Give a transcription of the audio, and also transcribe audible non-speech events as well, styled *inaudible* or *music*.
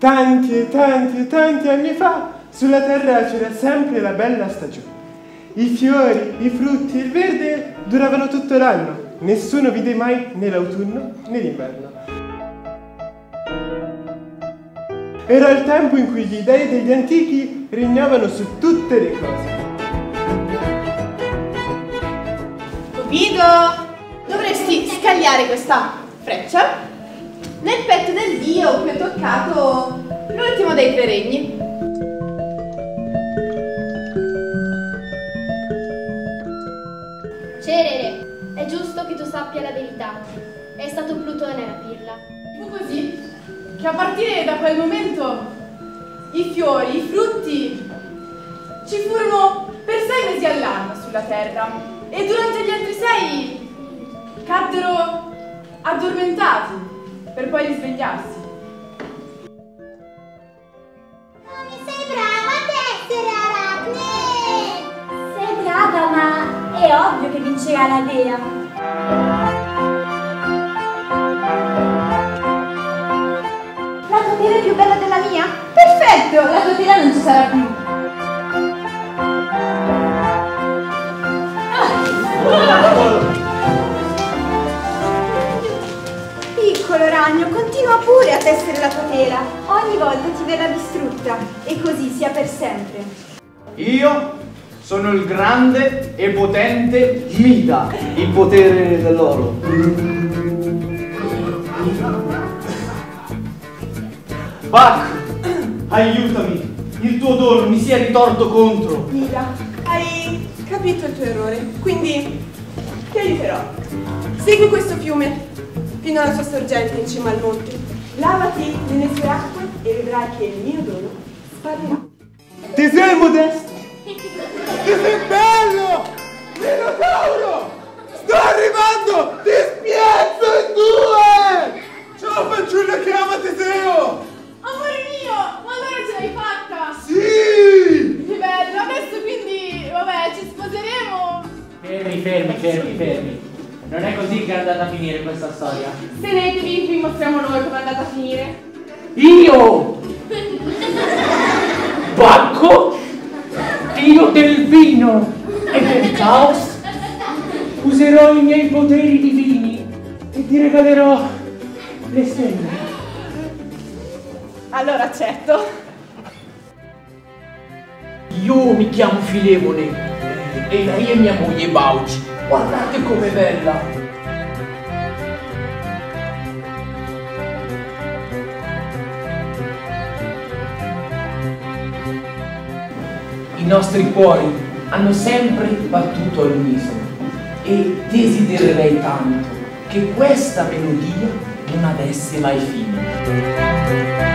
Tanti e tanti e tanti anni fa sulla terra c'era sempre la bella stagione. I fiori, i frutti e il verde duravano tutto l'anno. Nessuno vide mai né l'autunno né l'inverno. Era il tempo in cui gli dei degli antichi regnavano su tutte le cose. Cupido, dovresti scagliare questa freccia nel petto del dio cui è toccato l'ultimo dei tre regni. Cerere, è giusto che tu sappia la verità. È stato Plutone a rapirla. Fu così che a partire da quel momento i fiori, i frutti ci furono per sei mesi all'anno sulla terra e durante gli altri sei caddero addormentati per poi risvegliarsi. Come sei brava ad essere Aracne! Sei brava, ma è ovvio che vincerà la dea. La tua tela è più bella della mia? Perfetto, la tua tela non ci sarà più. Tessere la tua tela. Ogni volta ti verrà distrutta e così sia per sempre. Io sono il grande e potente Mida, il potere dell'oro. Bach, aiutami, il tuo dono mi si è ritorto contro. Mira, hai capito il tuo errore, quindi ti aiuterò. Segui questo fiume fino alla sua sorgente in cima al monte. Lavati nelle sue acque e vedrai che il mio dono sparirà. Teseo è modesto! Che sei bello! Minotauro! Sto arrivando! Ti spiezzo in due! Ciao fanciulla che ama Teseo! Amore mio, ma allora ce l'hai fatta! Sì! Che bello, adesso quindi, vabbè, ci sposeremo! Fermi, fermi, fermi, fermi. Non è così che è andata a finire questa storia. Tenetevi, vi mostriamo noi come è andata a finire. Io! *laughs* Bacco, dio del vino e del caos, userò i miei poteri divini e ti regalerò le stelle. Allora accetto. Io mi chiamo Filemone e lei è mia moglie Bauci. Guardate com'è bella! I nostri cuori hanno sempre battuto all'unisono e desidererei tanto che questa melodia non avesse mai fine.